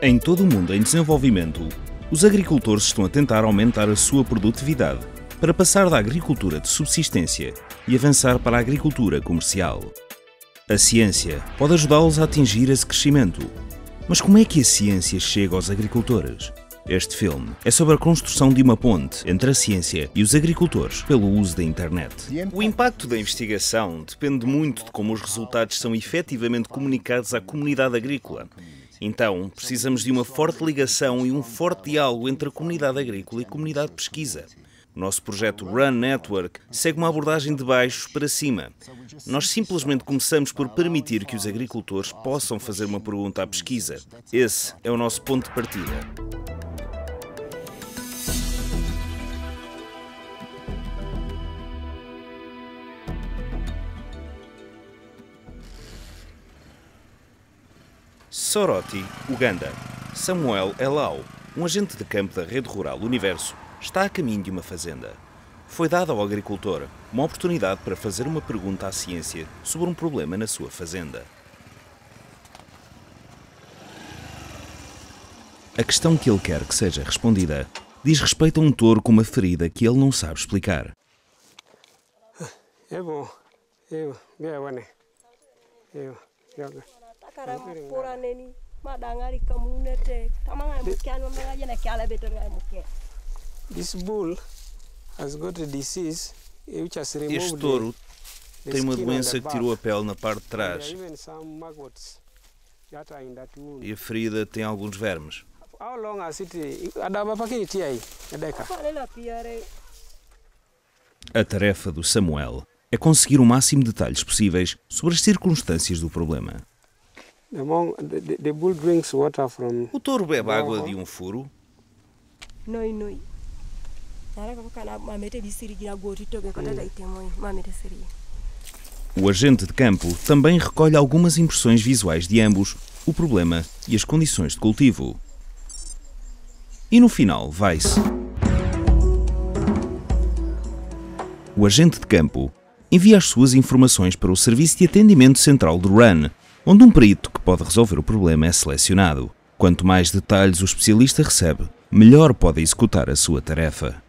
Em todo o mundo em desenvolvimento, os agricultores estão a tentar aumentar a sua produtividade para passar da agricultura de subsistência e avançar para a agricultura comercial. A ciência pode ajudá-los a atingir esse crescimento. Mas como é que a ciência chega aos agricultores? Este filme é sobre a construção de uma ponte entre a ciência e os agricultores pelo uso da internet. O impacto da investigação depende muito de como os resultados são efetivamente comunicados à comunidade agrícola. Então, precisamos de uma forte ligação e um forte diálogo entre a comunidade agrícola e a comunidade de pesquisa. O nosso projeto Run Network segue uma abordagem de baixo para cima. Nós simplesmente começamos por permitir que os agricultores possam fazer uma pergunta à pesquisa. Esse é o nosso ponto de partida. Soroti, Uganda. Samuel Elau, um agente de campo da rede rural Universo, está a caminho de uma fazenda. Foi dada ao agricultor uma oportunidade para fazer uma pergunta à ciência sobre um problema na sua fazenda. A questão que ele quer que seja respondida diz respeito a um touro com uma ferida que ele não sabe explicar. É bom. Eu, eu, eu, eu, eu, kara pora neni madangari kamunete tamanga mukiano manga jena kyala beto ngai muke This bull has got a disease which has removed Este the- touro the tem uma doença que tirou a pele na parte de trás. E a ferida tem alguns vermes. How long has it adaba pakini tiai edeka palela piare A tarefa do Samuel é conseguir o máximo de detalhes possíveis sobre as circunstâncias do problema. O touro bebe água de um furo noi noi. O agente de campo também recolhe algumas impressões visuais de ambos, o problema e as condições de cultivo. E no final vai-se. O agente de campo envia as suas informações para o Serviço de Atendimento Central do RAN, onde um perito que pode resolver o problema é selecionado. Quanto mais detalhes o especialista recebe, melhor pode executar a sua tarefa.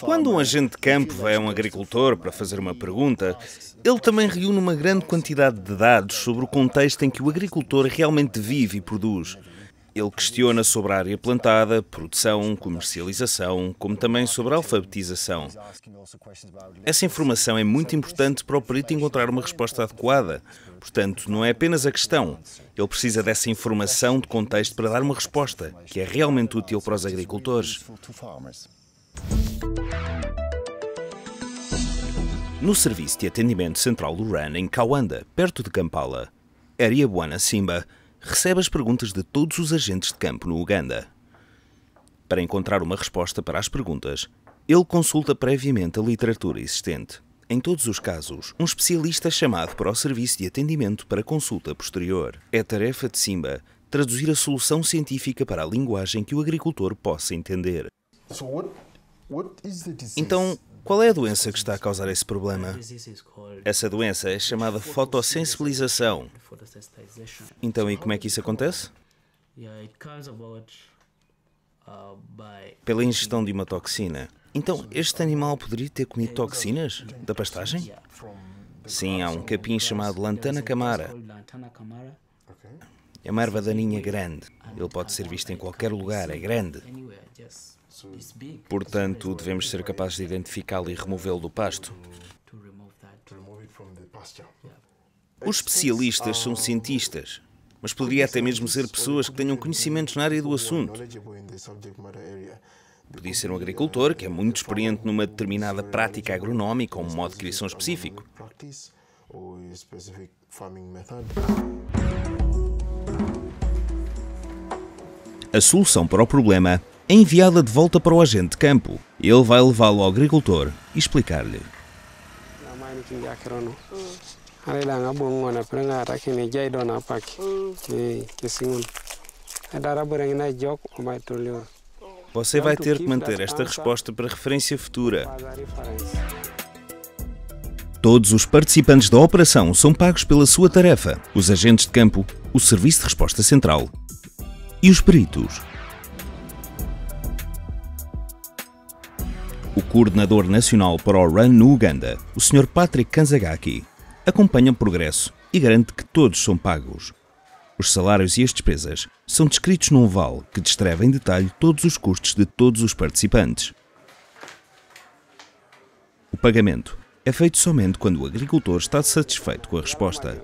Quando um agente de campo vai a um agricultor para fazer uma pergunta, ele também reúne uma grande quantidade de dados sobre o contexto em que o agricultor realmente vive e produz. Ele questiona sobre a área plantada, produção, comercialização, como também sobre a alfabetização. Essa informação é muito importante para o perito encontrar uma resposta adequada. Portanto, não é apenas a questão. Ele precisa dessa informação de contexto para dar uma resposta que é realmente útil para os agricultores. No Serviço de Atendimento Central do RAN, em Kawanda, perto de Kampala, Ariabuana Simba recebe as perguntas de todos os agentes de campo no Uganda. Para encontrar uma resposta para as perguntas, ele consulta previamente a literatura existente. Em todos os casos, um especialista é chamado para o serviço de atendimento para consulta posterior. É tarefa de Simba traduzir a solução científica para a linguagem que o agricultor possa entender. Então, qual é a doença que está a causar esse problema? Essa doença é chamada fotossensibilização. Então, e como é que isso acontece? Pela ingestão de uma toxina. Então, este animal poderia ter comido toxinas da pastagem? Sim, há um capim chamado Lantana camara. É uma erva daninha grande. Ele pode ser visto em qualquer lugar, é grande. Portanto, devemos ser capazes de identificá-lo e removê-lo do pasto. Os especialistas são cientistas, mas poderia até mesmo ser pessoas que tenham conhecimentos na área do assunto. Podia ser um agricultor que é muito experiente numa determinada prática agronómica ou um modo de criação específico. A solução para o problema enviada de volta para o agente de campo. Ele vai levá-lo ao agricultor e explicar-lhe. Você vai ter que manter esta resposta para referência futura. Todos os participantes da operação são pagos pela sua tarefa. Os agentes de campo, o Serviço de Resposta Central E os peritos? O coordenador nacional para o RUN no Uganda, o Sr. Patrick Kanzagaki, acompanha o progresso e garante que todos são pagos. Os salários e as despesas são descritos num vale que descreve em detalhe todos os custos de todos os participantes. O pagamento é feito somente quando o agricultor está satisfeito com a resposta.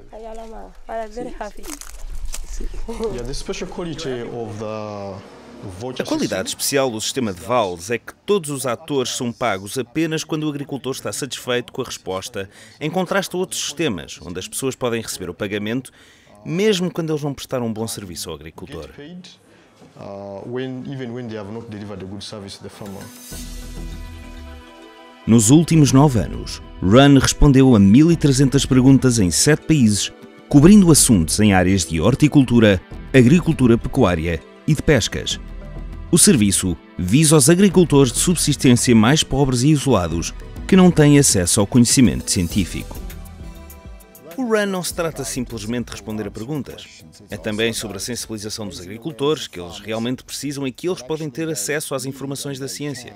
A qualidade especial do sistema de vales é que todos os atores são pagos apenas quando o agricultor está satisfeito com a resposta, em contraste a outros sistemas, onde as pessoas podem receber o pagamento mesmo quando eles não prestaram um bom serviço ao agricultor. Nos últimos nove anos, Run respondeu a 1.300 perguntas em sete países, cobrindo assuntos em áreas de horticultura, agricultura pecuária e de pescas. O serviço visa os agricultores de subsistência mais pobres e isolados que não têm acesso ao conhecimento científico. O RUN não se trata simplesmente de responder a perguntas. É também sobre a sensibilização dos agricultores, que eles realmente precisam e que eles podem ter acesso às informações da ciência.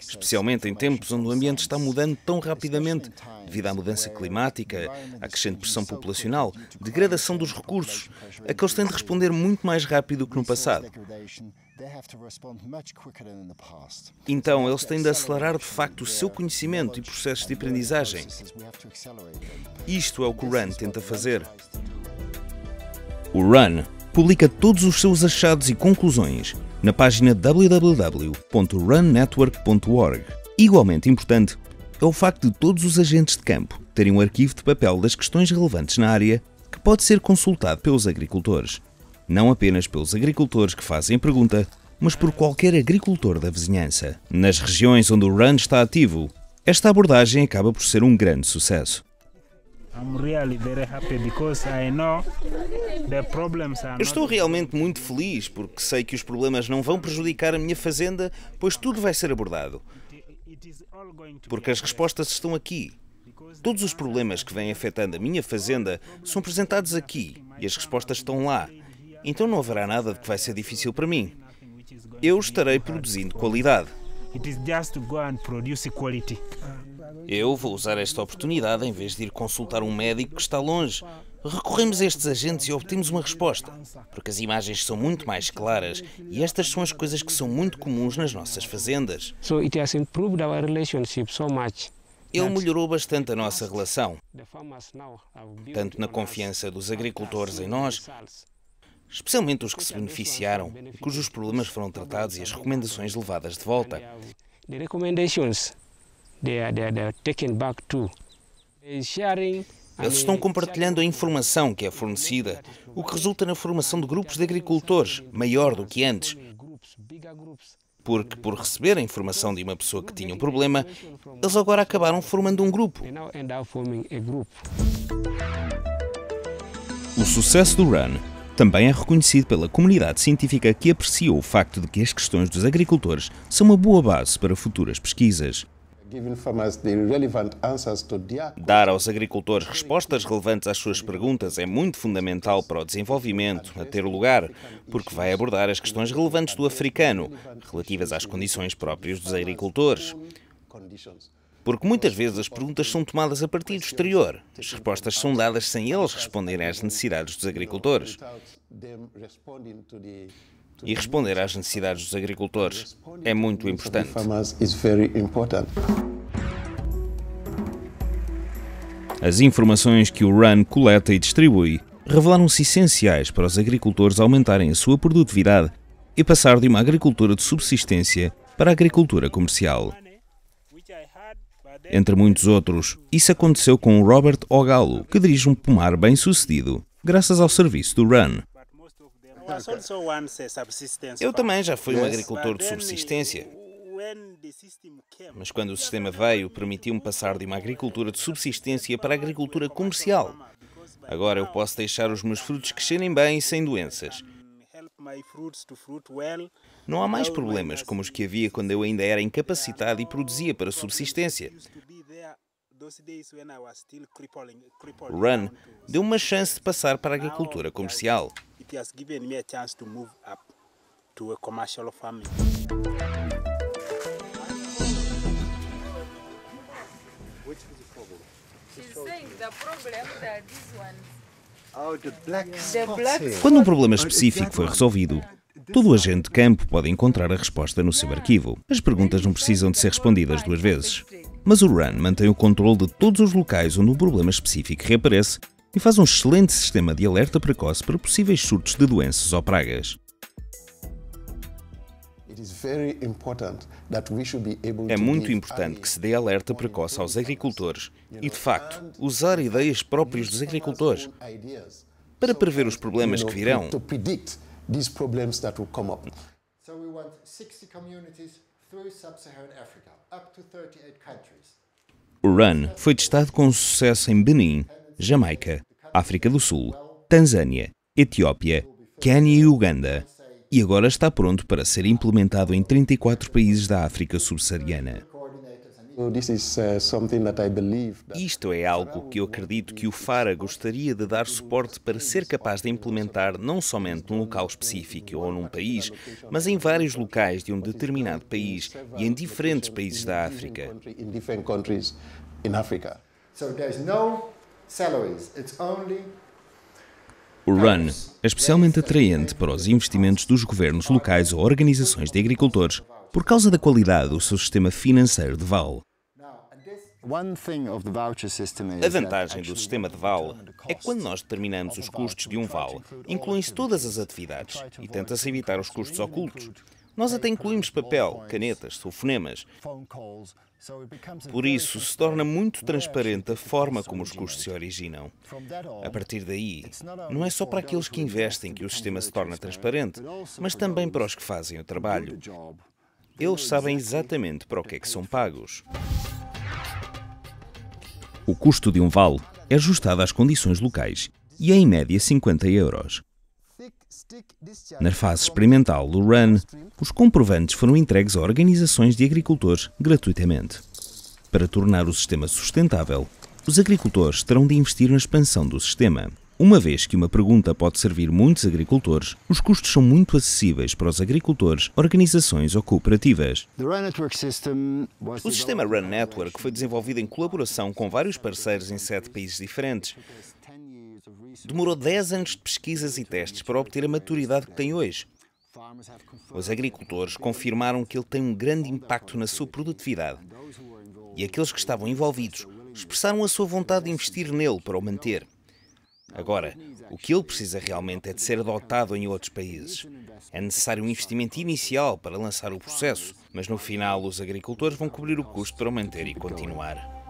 Especialmente em tempos onde o ambiente está mudando tão rapidamente, devido à mudança climática, à crescente pressão populacional, degradação dos recursos, a que eles têm de responder muito mais rápido que no passado. Então, eles têm de acelerar de facto o seu conhecimento e processos de aprendizagem. Isto é o que o RUN tenta fazer. O RUN publica todos os seus achados e conclusões na página www.runnetwork.org. Igualmente importante é o facto de todos os agentes de campo terem um arquivo de papel das questões relevantes na área que pode ser consultado pelos agricultores não apenas pelos agricultores que fazem pergunta, mas por qualquer agricultor da vizinhança. Nas regiões onde o RUN está ativo, esta abordagem acaba por ser um grande sucesso. Eu estou realmente muito feliz porque sei que os problemas não vão prejudicar a minha fazenda, pois tudo vai ser abordado. Porque as respostas estão aqui. Todos os problemas que vêm afetando a minha fazenda são apresentados aqui e as respostas estão lá. Então não haverá nada de que vai ser difícil para mim. Eu estarei produzindo qualidade. Eu vou usar esta oportunidade em vez de ir consultar um médico que está longe. Recorremos a estes agentes e obtemos uma resposta, porque as imagens são muito mais claras e estas são as coisas que são muito comuns nas nossas fazendas. Ele melhorou bastante a nossa relação, tanto na confiança dos agricultores em nós, especialmente os que se beneficiaram, cujos problemas foram tratados e as recomendações levadas de volta. Eles estão compartilhando a informação que é fornecida, o que resulta na formação de grupos de agricultores, maior do que antes. Porque, por receber a informação de uma pessoa que tinha um problema, eles agora acabaram formando um grupo. O sucesso do RUN também é reconhecido pela comunidade científica que apreciou o facto de que as questões dos agricultores são uma boa base para futuras pesquisas. Dar aos agricultores respostas relevantes às suas perguntas é muito fundamental para o desenvolvimento a ter lugar, porque vai abordar as questões relevantes do africano, relativas às condições próprias dos agricultores. Porque muitas vezes as perguntas são tomadas a partir do exterior. As respostas são dadas sem eles responderem às necessidades dos agricultores. E responder às necessidades dos agricultores é muito importante. As informações que o RUN coleta e distribui revelaram-se essenciais para os agricultores aumentarem a sua produtividade e passar de uma agricultura de subsistência para a agricultura comercial entre muitos outros. Isso aconteceu com Robert Ogalo, que dirige um pomar bem sucedido, graças ao serviço do RUN. Eu também já fui um agricultor de subsistência. Mas quando o sistema veio, permitiu-me passar de uma agricultura de subsistência para a agricultura comercial. Agora eu posso deixar os meus frutos crescerem bem e sem doenças. Não há mais problemas como os que havia quando eu ainda era incapacitado e produzia para subsistência. O Run deu uma chance de passar para a agricultura comercial. Oh. Quando um problema específico foi resolvido, todo o agente de campo pode encontrar a resposta no seu arquivo. As perguntas não precisam de ser respondidas duas vezes. Mas o RUN mantém o controle de todos os locais onde um problema específico reaparece e faz um excelente sistema de alerta precoce para possíveis surtos de doenças ou pragas. It is very important that we should be able É to muito importante que se dê alerta precoce aos agricultores e, de facto, usar ideias próprias dos agricultores para prever os problemas que virão. To predict these problems that will come up. So we want 60 communities through sub-Saharan Africa, up to 38 countries. O RUN foi testado com sucesso em Benin, Jamaica, África do Sul, Tanzânia, Etiópia, Quênia e Uganda, e agora está pronto para ser implementado em 34 países da África subsaariana. Isto é algo que eu acredito que o FARA gostaria de dar suporte para ser capaz de implementar não somente num local específico ou num país, mas em vários locais de um determinado país e em diferentes países da África. in Africa. So there's no salaries, it's only O RUN é especialmente atraente para os investimentos dos governos locais ou organizações de agricultores por causa da qualidade do seu sistema financeiro de is A vantagem do sistema de vale é que quando nós determinamos os custos de um vale, incluem-se todas as atividades e tenta-se evitar os custos ocultos. Nós até incluímos papel, canetas, telefonemas. Por isso, se torna muito transparente a forma como os custos se originam. A partir daí, não é só para aqueles que investem que o sistema se torna transparente, mas também para os que fazem o trabalho. Eles sabem exatamente para o que é que são pagos. O custo de um vale é ajustado às condições locais e é em média 50 euros. Na fase experimental do RUN, os comprovantes foram entregues a organizações de agricultores gratuitamente. Para tornar o sistema sustentável, os agricultores terão de investir na expansão do sistema. Uma vez que uma pergunta pode servir muitos agricultores, os custos são muito acessíveis para os agricultores, organizações ou cooperativas. O sistema Run Network foi desenvolvido em colaboração com vários parceiros em sete países diferentes. Demorou 10 anos de pesquisas e testes para obter a maturidade que tem hoje. Os agricultores confirmaram que ele tem um grande impacto na sua produtividade. E aqueles que estavam envolvidos expressaram a sua vontade de investir nele para o manter. Agora, o que ele precisa realmente é de ser adotado em outros países. É necessário um investimento inicial para lançar o processo, mas no final os agricultores vão cobrir o custo para o manter e continuar.